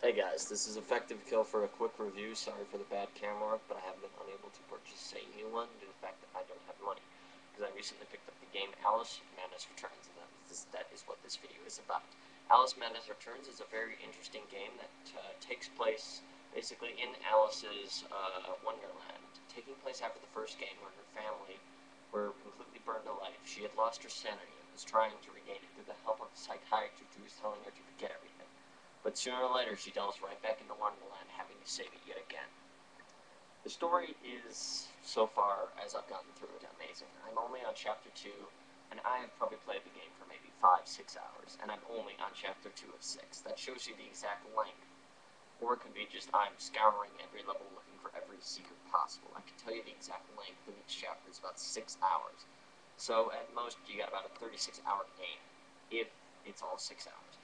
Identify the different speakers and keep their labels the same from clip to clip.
Speaker 1: Hey guys, this is Effective Kill for a quick review. Sorry for the bad camera but I have been unable to purchase a new one due to the fact that I don't have money. Because I recently picked up the game Alice Madness Returns, and that is, that is what this video is about. Alice Madness Returns is a very interesting game that uh, takes place basically in Alice's uh, Wonderland, taking place after the first game where her family were completely burned alive. She had lost her sanity and was trying to regain it through the help of a psychiatrist who was telling her to forget. But sooner or later, she delves right back into Wonderland, having to save it yet again. The story is, so far, as I've gotten through it, amazing. I'm only on chapter 2, and I have probably played the game for maybe 5, 6 hours, and I'm only on chapter 2 of 6. That shows you the exact length. Or it could be just I'm scouring every level looking for every secret possible. I can tell you the exact length of each chapter is about 6 hours. So at most, you got about a 36 hour game, if it's all 6 hours.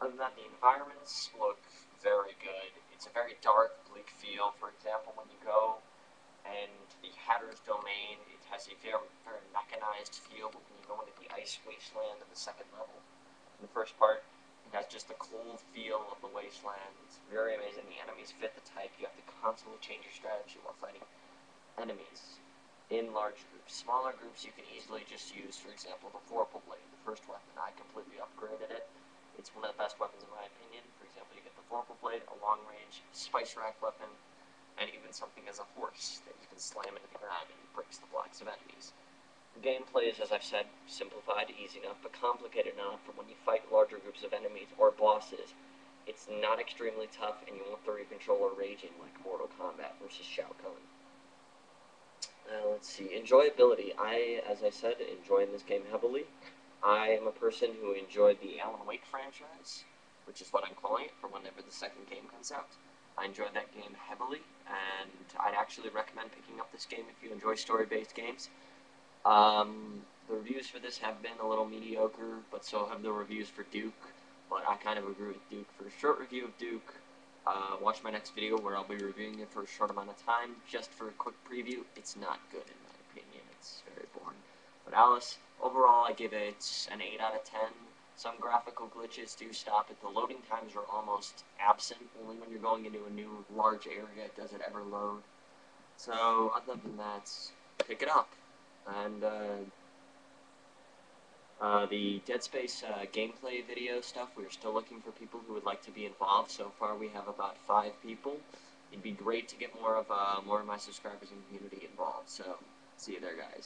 Speaker 1: Other than that, the environments look very good. It's a very dark, bleak feel. For example, when you go and the Hatter's Domain, it has a very, very mechanized feel, but when you go into the Ice Wasteland in the second level, in the first part, it has just the cold feel of the wasteland. It's very amazing. The enemies fit the type. You have to constantly change your strategy while fighting enemies in large groups. Smaller groups you can easily just use, for example, the Vorpal Blade, the first weapon. I completely upgraded it it's one of the best weapons in my opinion. For example, you get the Vorpal Blade, a long-range spice rack weapon, and even something as a horse that you can slam into the ground and breaks the blocks of enemies. The gameplay is, as I've said, simplified, easy enough, but complicated enough for when you fight larger groups of enemies or bosses. It's not extremely tough, and you won't throw your controller raging like Mortal Kombat versus Shao Kahn. Uh, let's see. Enjoyability. I, as I said, enjoying this game heavily. I am a person who enjoyed the Alan Wake franchise, which is what I'm calling it for whenever the second game comes out. I enjoyed that game heavily, and I'd actually recommend picking up this game if you enjoy story-based games. Um, the reviews for this have been a little mediocre, but so have the reviews for Duke. But I kind of agree with Duke. For a short review of Duke, uh, watch my next video where I'll be reviewing it for a short amount of time. Just for a quick preview, it's not good in my opinion. It's very boring. But Alice, overall, I give it an 8 out of 10. Some graphical glitches do stop it. The loading times are almost absent. Only when you're going into a new large area does it ever load. So, other than that, pick it up. And, uh, uh, the Dead Space uh, gameplay video stuff, we're still looking for people who would like to be involved. So far, we have about five people. It'd be great to get more of uh, more of my subscribers and community involved. So, see you there, guys.